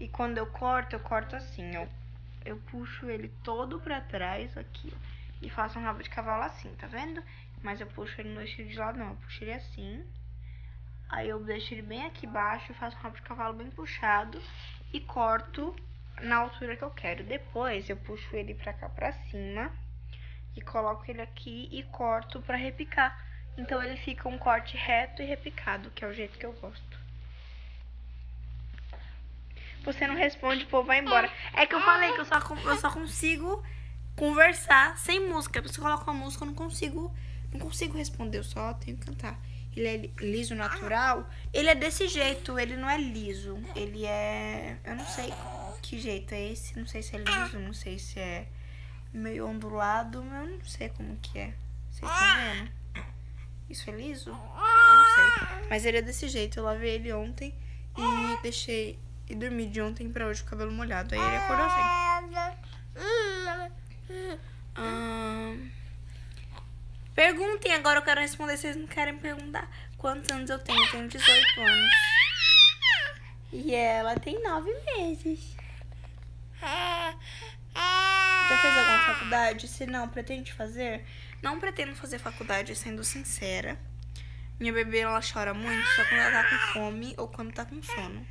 E quando eu corto, eu corto assim, ó. Eu puxo ele todo pra trás aqui, ó. E faço um rabo de cavalo assim, tá vendo? Mas eu puxo ele no estilo de lado, não. Eu puxo ele assim. Aí eu deixo ele bem aqui embaixo, faço um rabo de cavalo bem puxado e corto na altura que eu quero. Depois eu puxo ele pra cá pra cima e coloco ele aqui e corto pra repicar. Então ele fica um corte reto e repicado, que é o jeito que eu gosto. Você não responde, o povo vai embora. É que eu falei que eu só, eu só consigo conversar sem música. Se coloca uma música, eu não consigo, não consigo responder, eu só tenho que cantar. Ele é liso natural. Ele é desse jeito, ele não é liso. Ele é. Eu não sei que jeito é esse. Não sei se é liso, não sei se é meio ondulado. Eu não sei como que é. Vocês estão vendo? Isso é liso? Eu não sei. Mas ele é desse jeito. Eu lavei ele ontem e deixei. E dormi de ontem pra hoje com o cabelo molhado. Aí ele acordou assim. Hum, perguntem, agora eu quero responder. Vocês não querem perguntar quantos anos eu tenho? Eu tenho 18 anos. E ela tem 9 meses. Já fez alguma faculdade? Se não, pretende fazer? Não pretendo fazer faculdade, sendo sincera. Minha bebê, ela chora muito só quando ela tá com fome ou quando tá com sono.